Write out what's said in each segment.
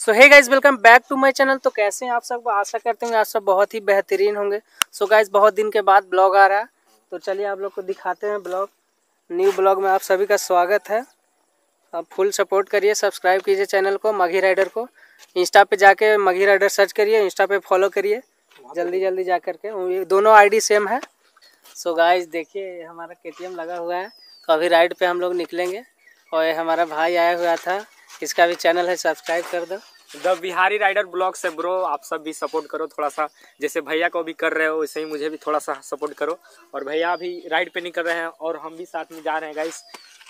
So hey guys welcome back to my channel तो कैसे हैं आप सब? आशा करते हैं आप सब बहुत ही बेहतरीन होंगे। सो so गाइज़ बहुत दिन के बाद ब्लॉग आ रहा है। तो चलिए आप लोग को दिखाते हैं ब्लॉग। न्यू ब्लॉग में आप सभी का स्वागत है। आप फुल सपोर्ट करिए सब्सक्राइब कीजिए चैनल को मघी राइडर को। इंस्टा पे जाके मघी राइडर सर्च करिए इंस्टा पे फॉलो करिए। जल्दी जल्दी जा करके। दोनों आईडी सेम है। सो गाइज़ देखिए हमारा के लगा हुआ है। अभी राइड पे हम लोग निकलेंगे। और हमारा भाई आया हुआ था। इसका भी चैनल है सब्सक्राइब कर दो। द बिहारी राइडर ब्लॉग से ब्रो आप सब भी सपोर्ट करो थोड़ा सा जैसे भैया को भी कर रहे हो वैसे ही मुझे भी थोड़ा सा सपोर्ट करो। और भैया भी राइड पे निकल रहे हैं और हम भी साथ में जा रहे हैं गाइस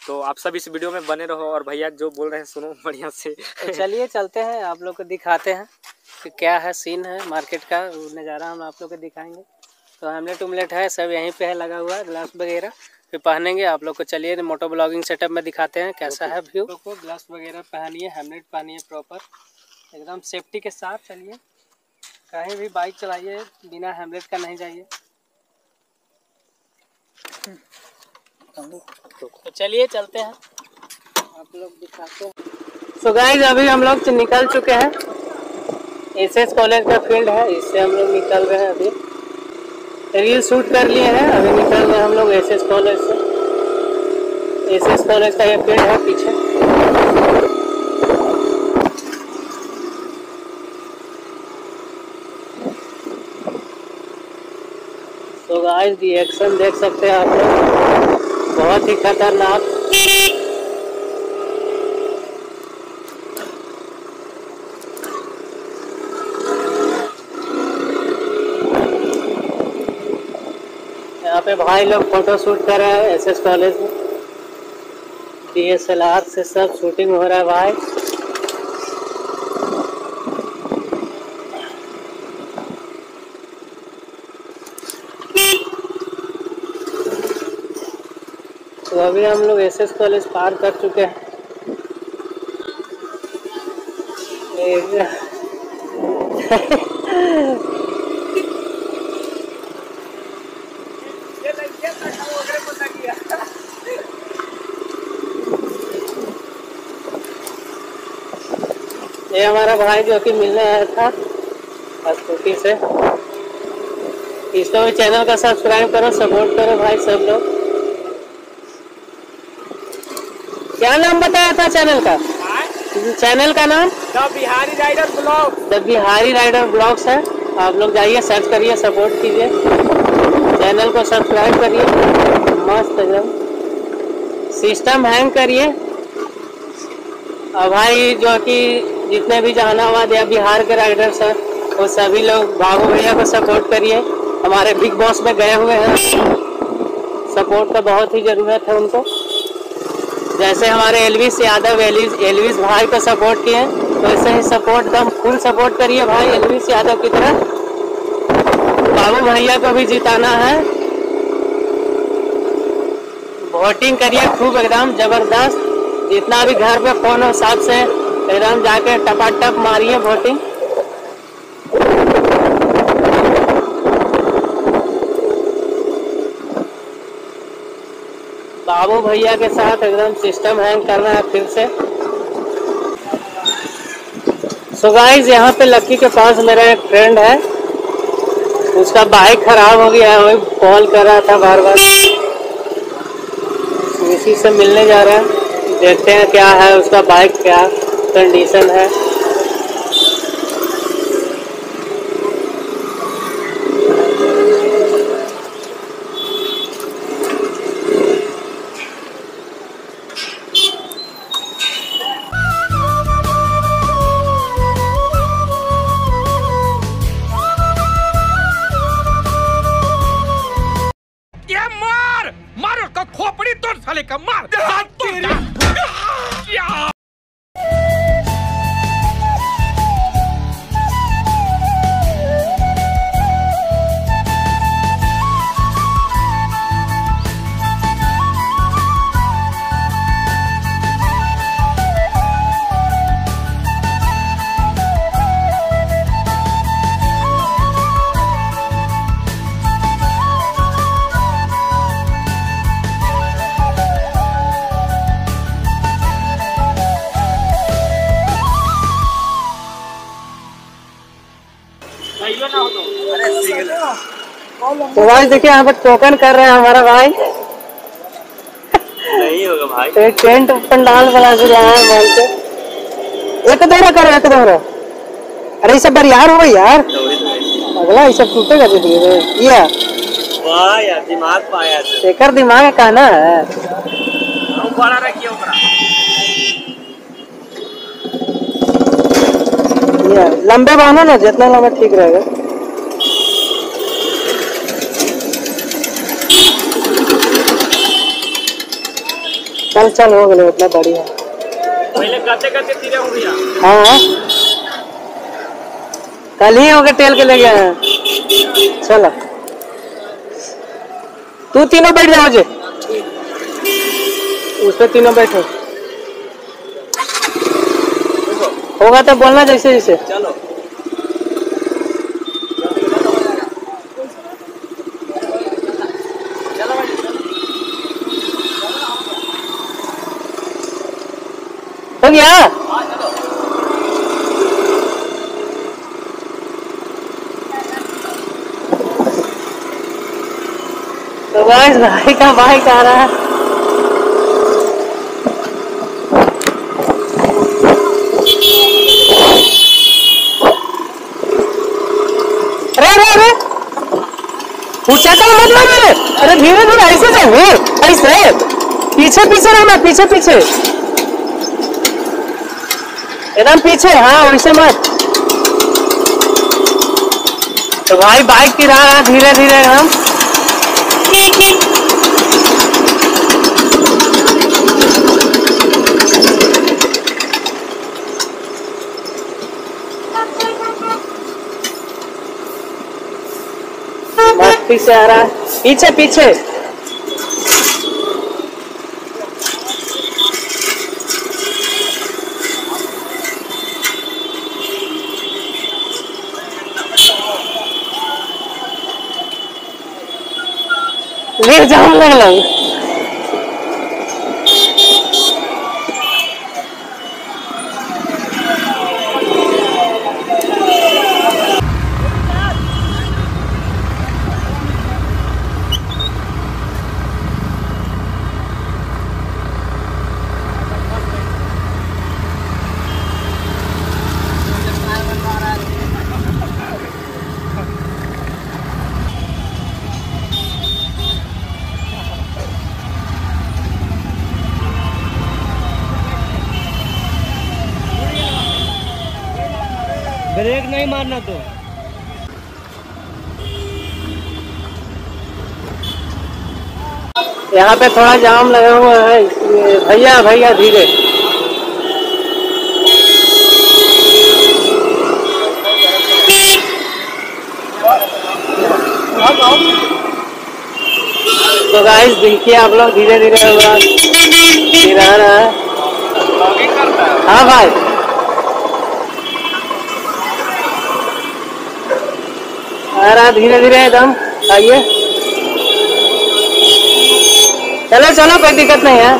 तो आप सब इस वीडियो में बने रहो और भैया जो बोल रहे हैं सुनो बढ़िया से। तो चलिए चलते हैं आप लोग को दिखाते हैं कि क्या है सीन है मार्केट का नज़ारा हम आप लोग को दिखाएँगे। तो हेमलेट उमलेट है सब यहीं पे है लगा हुआ ग्लास वगैरह। फिर पहनेंगे आप लोग को चलिए मोटो ब्लॉगिंग सेटअप में दिखाते हैं कैसा है व्यू को ग्लास वगैरह पहनिए हेमलेट पहनिए प्रॉपर एकदम सेफ्टी के साथ चलिए। कहीं भी बाइक चलाइए बिना हेमलेट का नहीं जाइए। तो चलिए चलते हैं। आप लोग दिखाते हैं। सो गाइज़ अभी हम लोग निकल चुके हैं। एस एस कॉलेज का फ़ील्ड है इससे हम लोग निकल रहे हैं अभी। रील शूट कर लिए हैं। अभी निकल रहे हम लोग एस एस कॉलेज से। एस एस कॉलेज का ये पेड़ है पीछे। तो गाइस रिएक्शन देख सकते हैं आप लोग। बहुत ही खतरनाक। यहाँ पे भाई लोग फ़ोटो शूट कर रहे हैं एसएस कॉलेज में। डीएसएलआर से सब शूटिंग हो रहा है भाई। तो अभी हम लोग एसएस कॉलेज पार कर चुके हैं। ये हमारा भाई जो कि मिलने आया था स्कूटी से। इसको भी चैनल का सब्सक्राइब करो सपोर्ट करो भाई सब लोग। क्या नाम बताया था चैनल का? चैनल का नाम? The Bihari rider blog the Bihari rider blogs है। आप लोग जाइए सर्च करिए सपोर्ट कीजिए। चैनल को सब्सक्राइब करिए। मस्त एकदम। सिस्टम हैंग करिए। और भाई जो कि जितने भी जहानाबाद या बिहार के राइडर्स हैं, वो सभी लोग बाबू भैया को सपोर्ट करिए। हमारे बिग बॉस में गए हुए हैं। सपोर्ट का बहुत ही ज़रूरत है उनको। जैसे हमारे एलविस यादव एलविस एलविस भाई को सपोर्ट किए तो ऐसे ही सपोर्ट दम फुल सपोर्ट करिए भाई एलविस यादव की तरह। बाबू भैया को भी जिताना है। वोटिंग करिए खूब एकदम ज़बरदस्त। जितना भी घर पे फ़ोन हो साथ से एकदम जाके टपाटप मारिए वोटिंग बाबू भैया के साथ एकदम सिस्टम हैंग कर रहा है फिर से। सो गाइस यहाँ पे लक्की के पास मेरा एक फ्रेंड है। उसका बाइक खराब हो गया है, वही कॉल कर रहा था बार बार इसी से मिलने जा रहा है। देखते हैं क्या है उसका बाइक क्या। कंडीशन है। मार! मार उसका खोपड़ी तोड़ साले का मार! तो भाई देखिए यहाँ पर टोकन कर रहे हैं हमारा भाई। नहीं होगा भाई। तो एक टेंट पंडाल बना के रहा है मान के। एक दौरा करो एक दौरा अरे ये सब बरियार हो गई यार। अगला ये सब टूटेगा धीरे धीरे। ये। वाह यार दिमाग पाया एकर दिमाग का ना है। हम बड़ा रखिए ऊपर ये लंबे बांधो ना जितना लंबा ठीक रहेगा। चल चल हो गए उतना बढ़िया। पहले करते करते तीरे हो गया। हाँ। कल ही होके टेल के ले गया है चलो। तू तीनों बैठ जाओ मुझे। उस पे तीनों बैठो। होगा तो बोलना जैसे जैसे चलो। हो गया तो गाइस भाई का बाइक आ रहा है। अरे अरे धीरे धीरे ऐसे जाओ ऐसे। पीछे पीछे रहना पीछे पीछे एकदम पीछे हाँ वैसे मत। तो भाई बाइक गिरा रहा है धीरे धीरे हम से आ रहा। है पीछे पीछे। ले जाम लगल नहीं मारना तो। यहाँ पे थोड़ा जाम लगा हुआ है भैया भैया धीरे। तो गाइस देखिए आप लोग धीरे धीरे रहा है। हाँ भाई। आ धीरे धीरे एकदम। आइए। चलो चलो कोई दिक्कत नहीं है।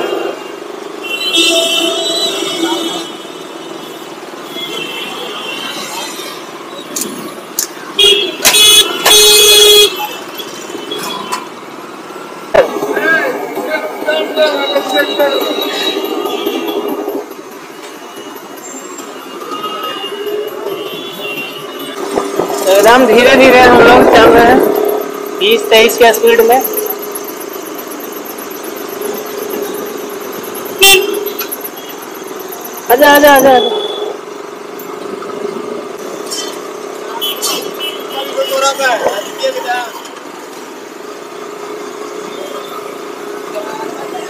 एकदम धीरे धीरे हम लोग चल रहे हैं। बीस, तेईस के स्पीड में। आजा आजा आजा तो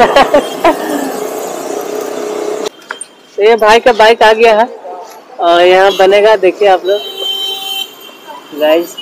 ये भाई का बाइक आ गया है। और यहाँ बनेगा, देखिए आप लोग। गाइस